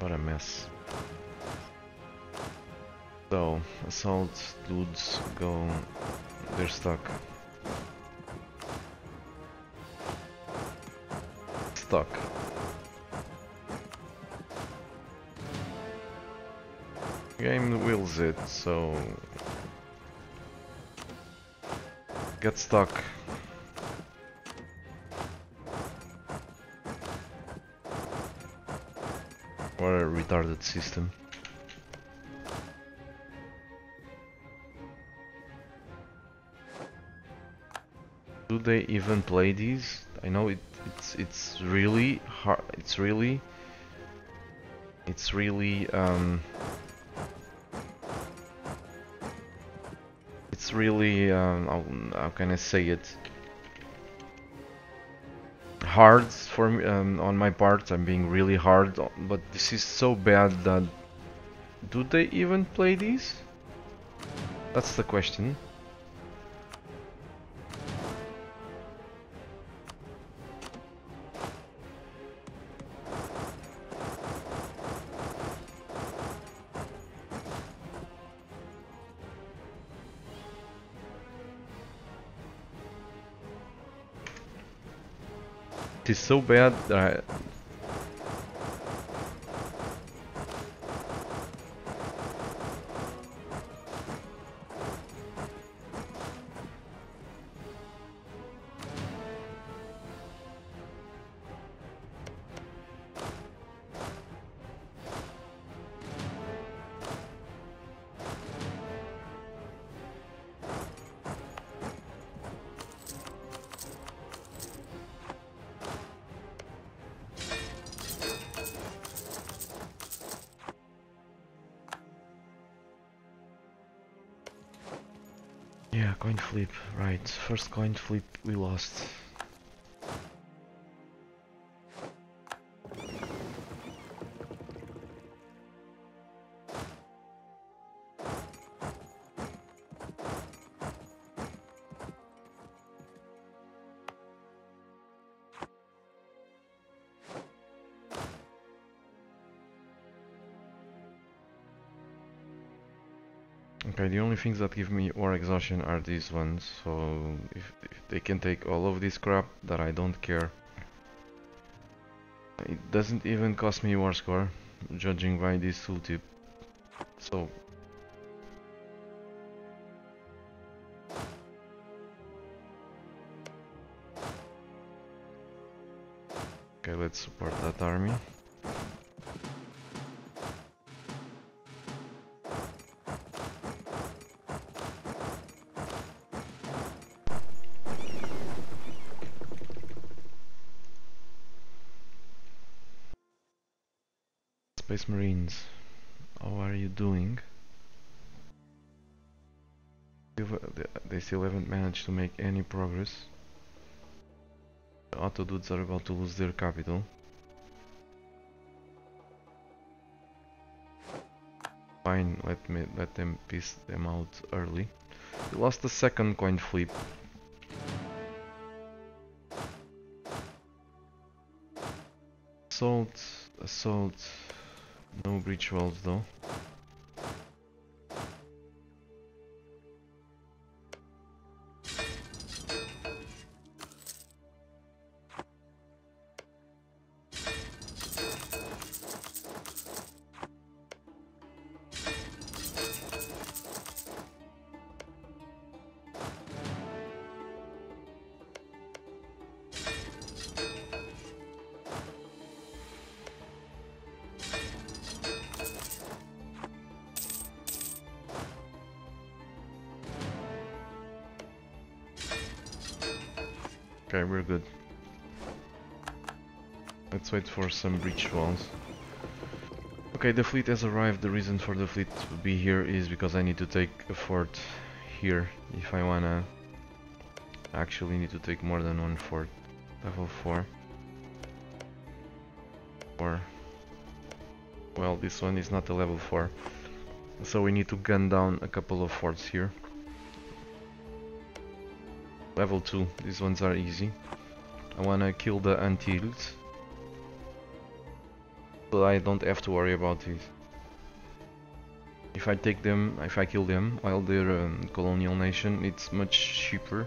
What a mess. So, assault dudes go... They're stuck. Stuck. Game wills it, so... Get stuck. Retarded system. Do they even play these? I know it, it's it's really hard. It's really it's really um, it's really um, how, how can I say it? Hard for me um, on my part. I'm being really hard, but this is so bad that do they even play these? That's the question. So bad that I, Yeah, coin flip, right. First coin flip we lost. Things that give me war exhaustion are these ones, so if, if they can take all of this crap, that I don't care. It doesn't even cost me war score, judging by this tooltip. So... Okay, let's support that army. Still haven't managed to make any progress. The auto dudes are about to lose their capital. Fine, let me let them piss them out early. We lost the second coin flip. Assault, assault. No breach walls though. For some breach walls. Okay, the fleet has arrived. The reason for the fleet to be here is because I need to take a fort here if I wanna actually need to take more than one fort. Level 4. Or well, this one is not a level 4. So we need to gun down a couple of forts here. Level 2, these ones are easy. I wanna kill the Antilles. So I don't have to worry about this. If I take them, if I kill them while they're a um, colonial nation, it's much cheaper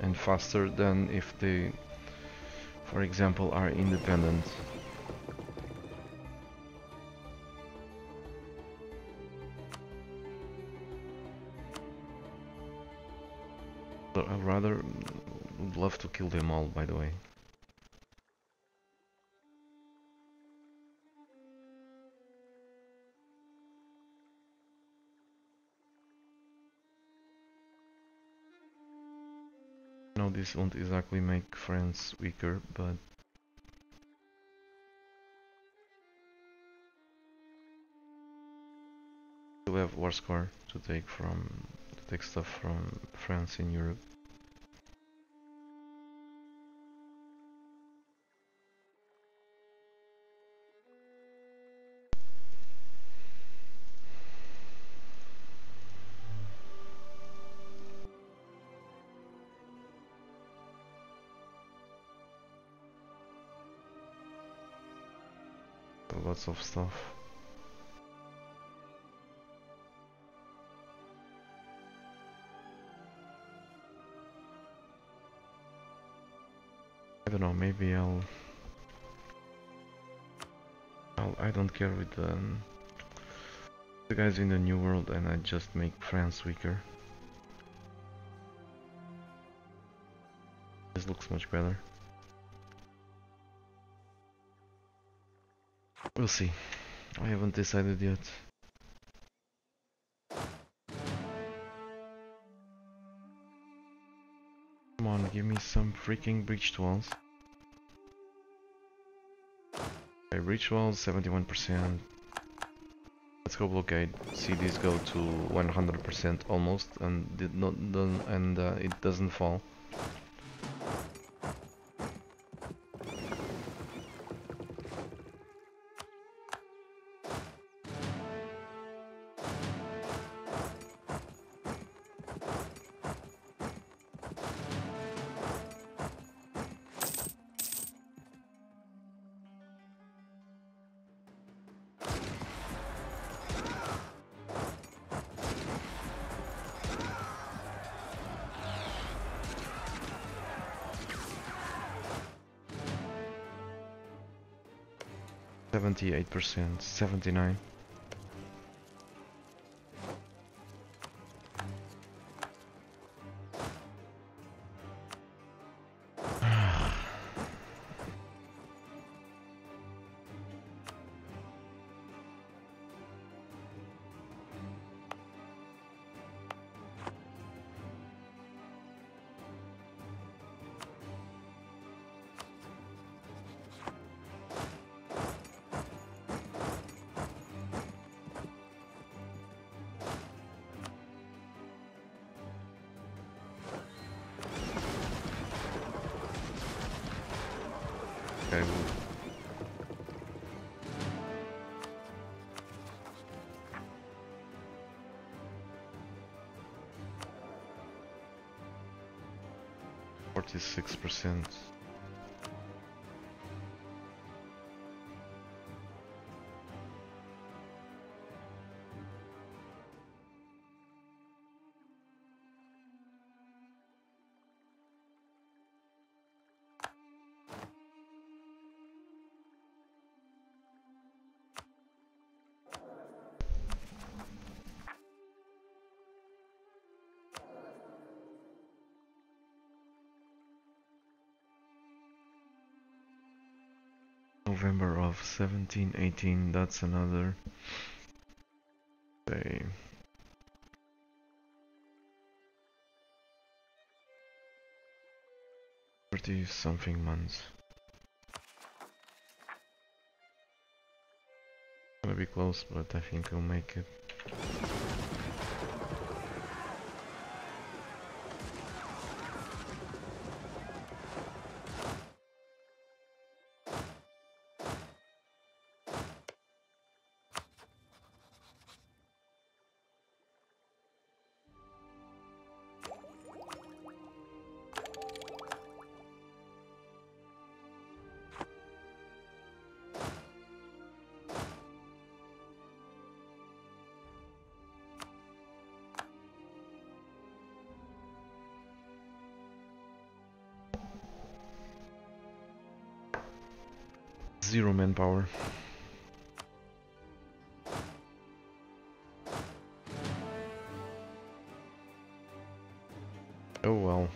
and faster than if they, for example, are independent. So I'd rather would love to kill them all, by the way. This won't exactly make France weaker, but we have war score to take from to take stuff from France in Europe. Of stuff. I don't know, maybe I'll... I'll I don't care with the, um, the guys in the new world and I just make France weaker. This looks much better. We'll see. I haven't decided yet. Come on, give me some freaking breached walls. Okay, breach walls, 71%. Let's go blockade. See these go to 100% almost, and did not done, and uh, it doesn't fall. 78%, 79. Forty-six percent. 17, 18, that's another. Say, Thirty something months. Gonna be close, but I think we'll make it. Oh well.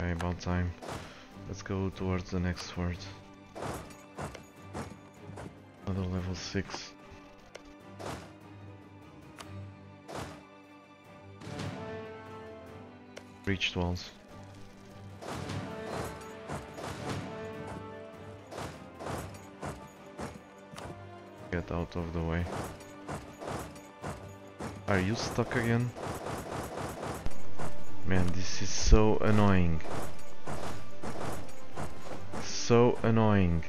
Okay, about time. Let's go towards the next fort. Another level 6. Breached walls. Get out of the way. Are you stuck again? Man, this is so annoying. So annoying.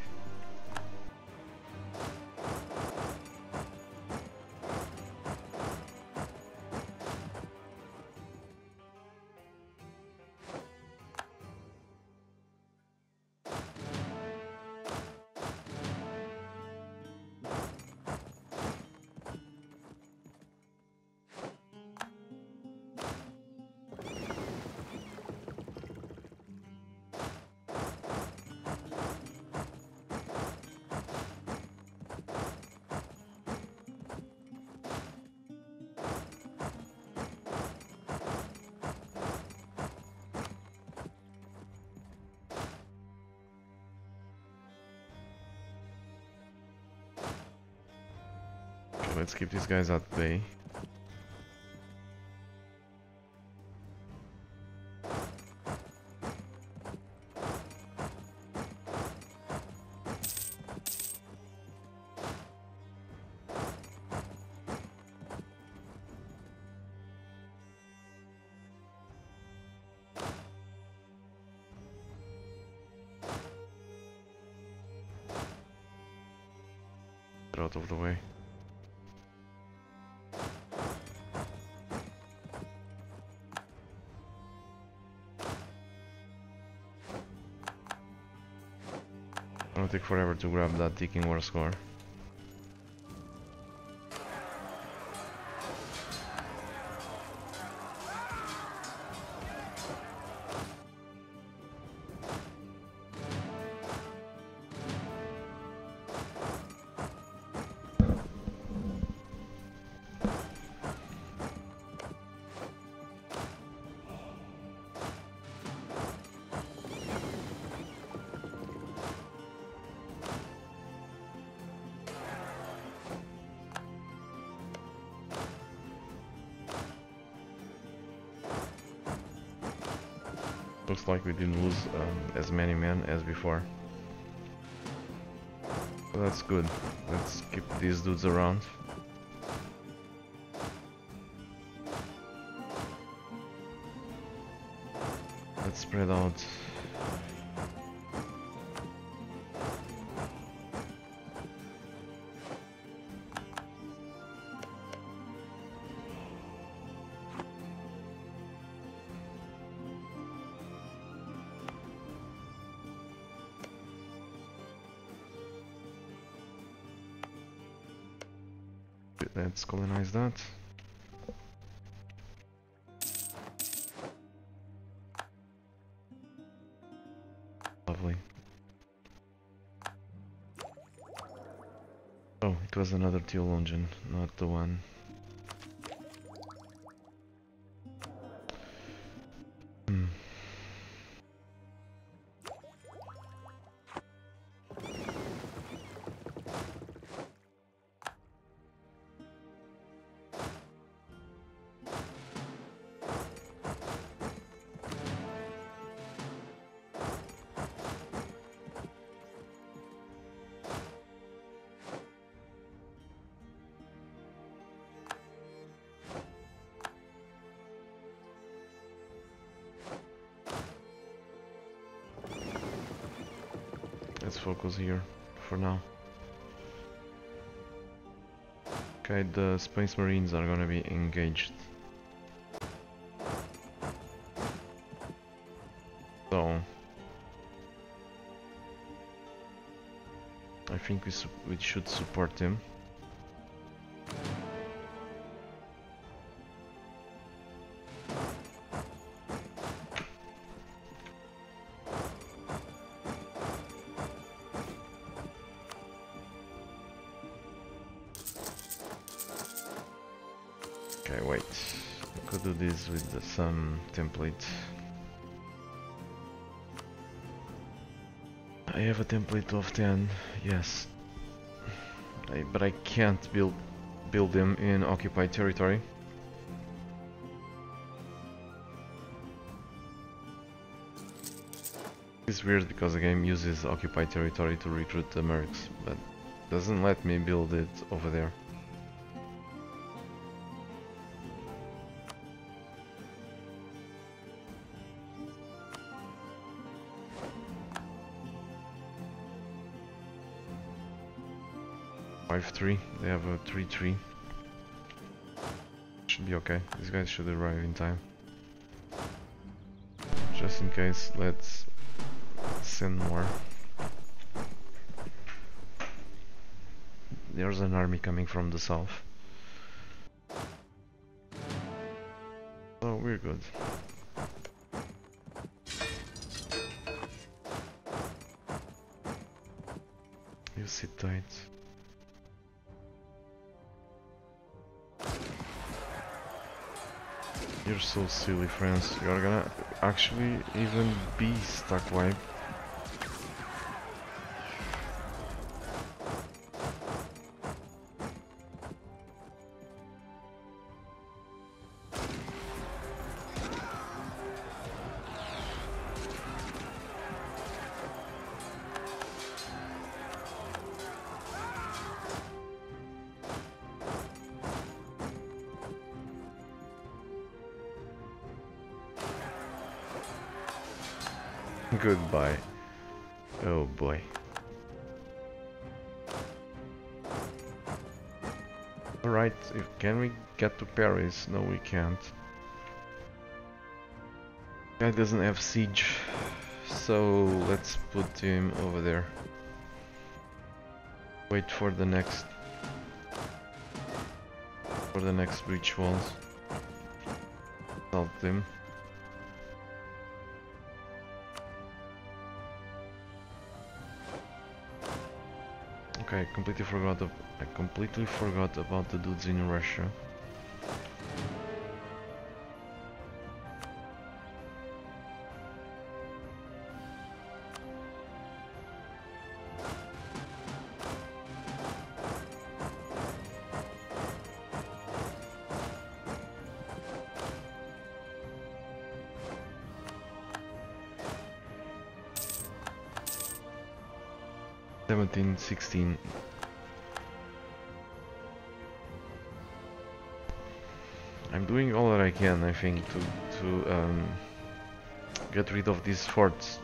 Let's keep these guys at bay. Out of the way. Take forever to grab that ticking war score. Looks like we didn't lose um, as many men as before. That's good. Let's keep these dudes around. Let's spread out. Let's colonize that. Lovely. Oh, it was another Teal engine, not the one. The Space Marines are gonna be engaged. So... I think we, we should support him. Some template. I have a template of 10, yes. I, but I can't build build them in occupied territory. It's weird because the game uses occupied territory to recruit the mercs, but doesn't let me build it over there. Five three. They have a three three. Should be okay. These guys should arrive in time. Just in case, let's send more. There's an army coming from the south. So we're good. You sit tight. You're so silly, friends. You're gonna actually even be stuck wipe. Goodbye. Oh boy. Alright, can we get to Paris? No, we can't. Guy doesn't have siege, so let's put him over there. Wait for the next... for the next breach walls. Help them. Okay, I completely forgot. I completely forgot about the dudes in Russia. Seventeen, sixteen. I'm doing all that I can, I think, to to um, get rid of these forts.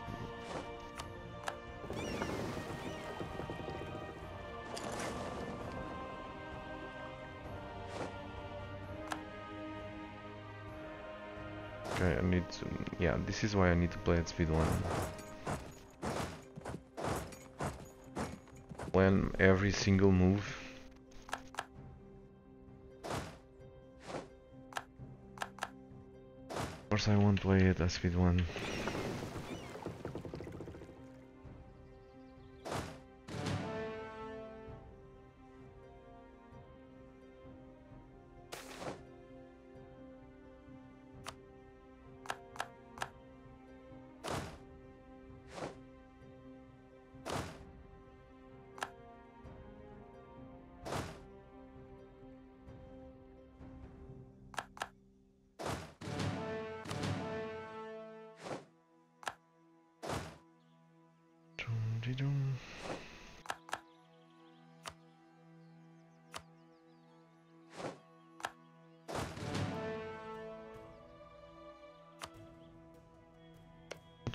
Okay, I need to... Yeah, this is why I need to play at speed 1. Plan every single move. Of course I won't play it as speed 1.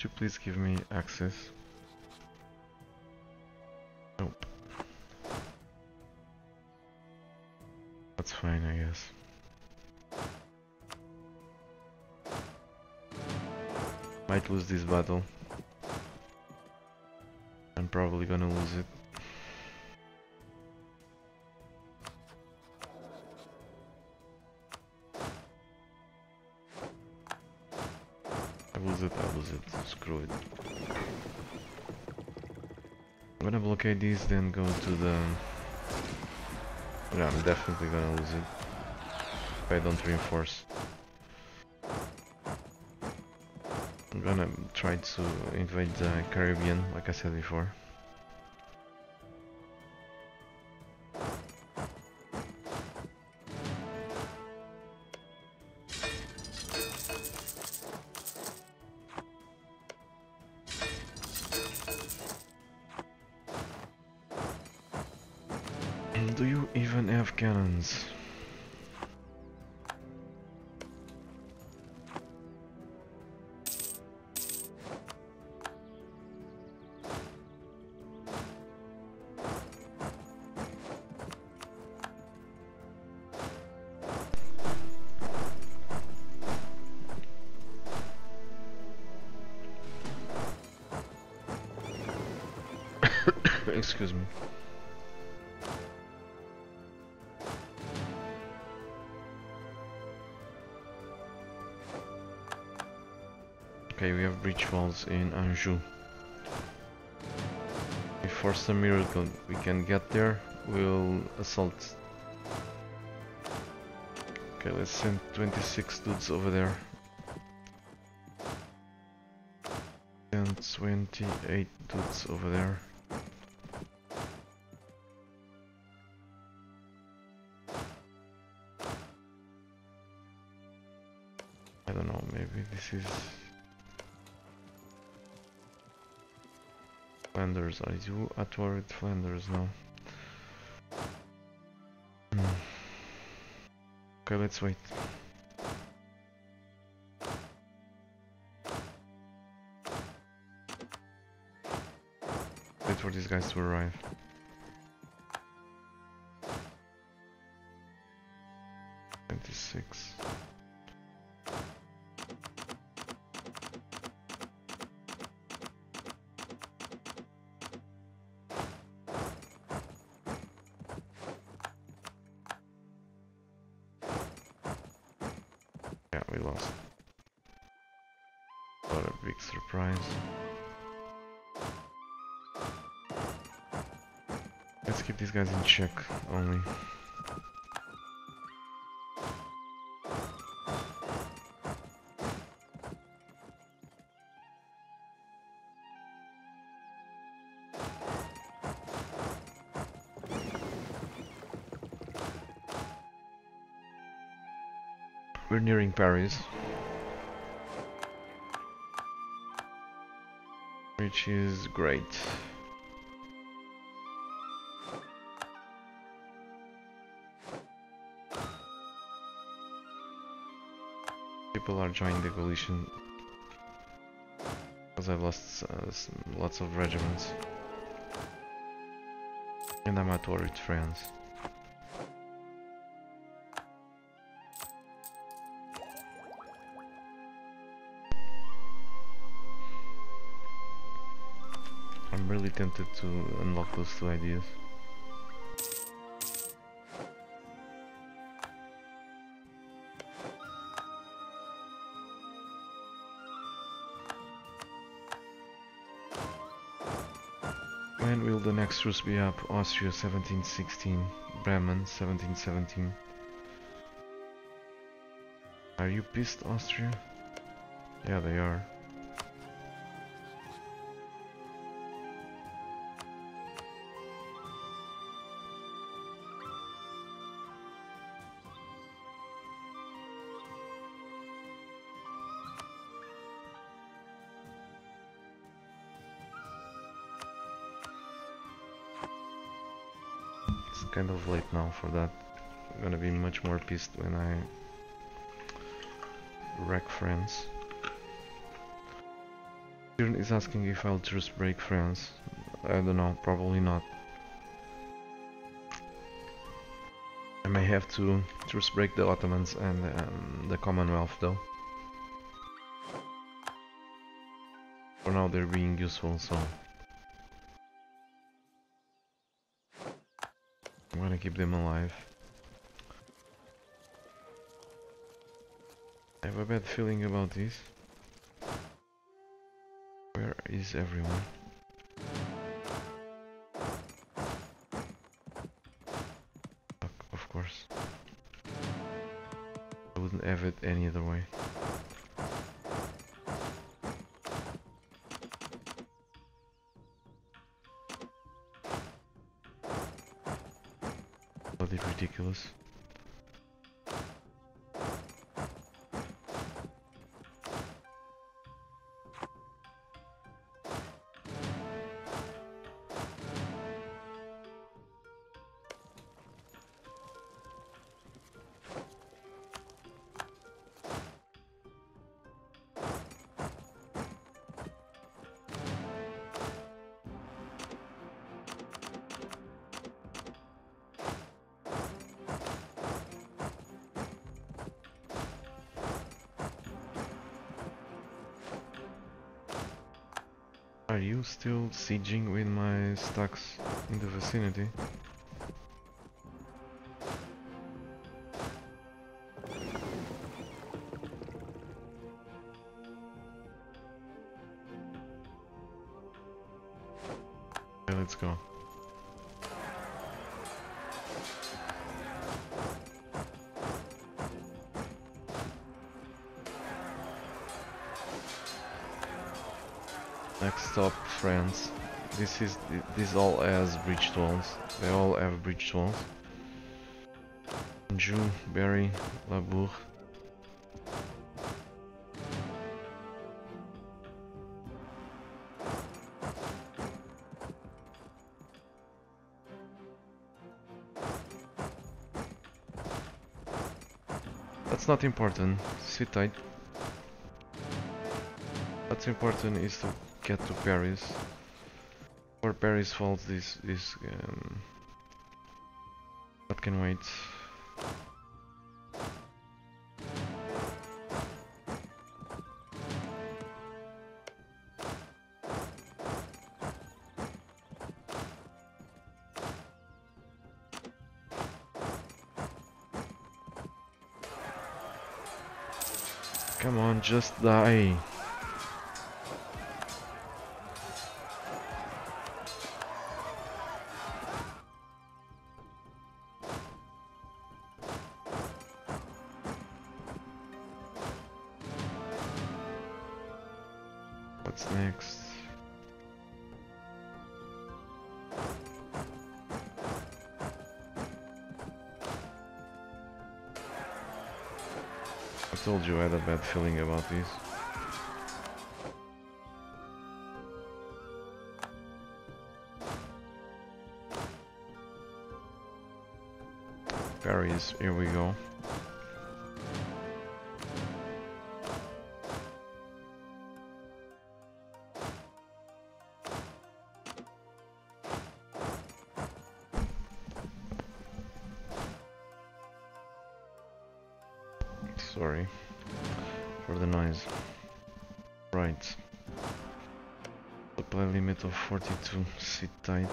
You please give me access? Nope. That's fine, I guess. Might lose this battle. I'm probably gonna lose it. Blockade these, then go to the... Yeah, I'm definitely gonna lose it. if I don't reinforce. I'm gonna try to invade the Caribbean, like I said before. Even have cannons? In Anjou. If for some miracle we can get there, we'll assault. Okay, let's send 26 dudes over there. And 28 dudes over there. I don't know, maybe this is Flanders. Are you at war with Flanders now? Hmm. Okay, let's wait. Wait for these guys to arrive. Yeah, we lost. What a big surprise. Let's keep these guys in check only. We're Paris. Which is great. People are joining the coalition because I've lost uh, lots of regiments. And I'm at war with France. Tempted to unlock those two ideas. When will the next truce be up? Austria 1716, Bremen 1717. Are you pissed, Austria? Yeah, they are. Kind of late now for that. I'm gonna be much more pissed when I wreck France. Kieran is asking if I'll just break France. I don't know, probably not. I may have to just break the Ottomans and um, the Commonwealth though. For now they're being useful, so Gonna keep them alive. I have a bad feeling about this. Where is everyone? Of course. I wouldn't have it any other way. Are you still sieging with my stacks in the vicinity? All has walls. They all have breached walls. Anjou, Berry, Labourd. That's not important. Sit tight. What's important is to get to Paris. Or Paris falls this this um, that can wait. Come on, just die. Told you I had a bad feeling about this. Paris, here we go. 42. Sit tight.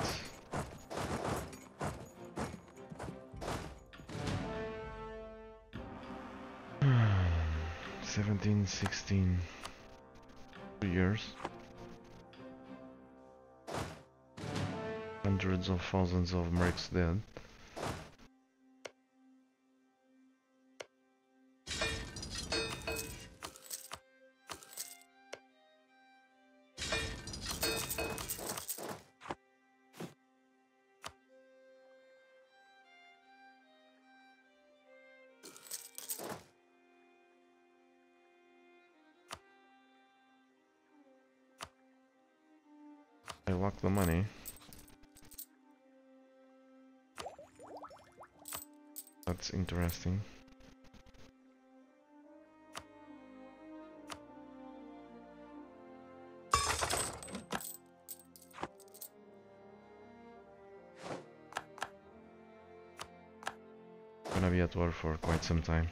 Seventeen, sixteen years. Hundreds of thousands of mercs dead. Interesting. Gonna be at war for quite some time.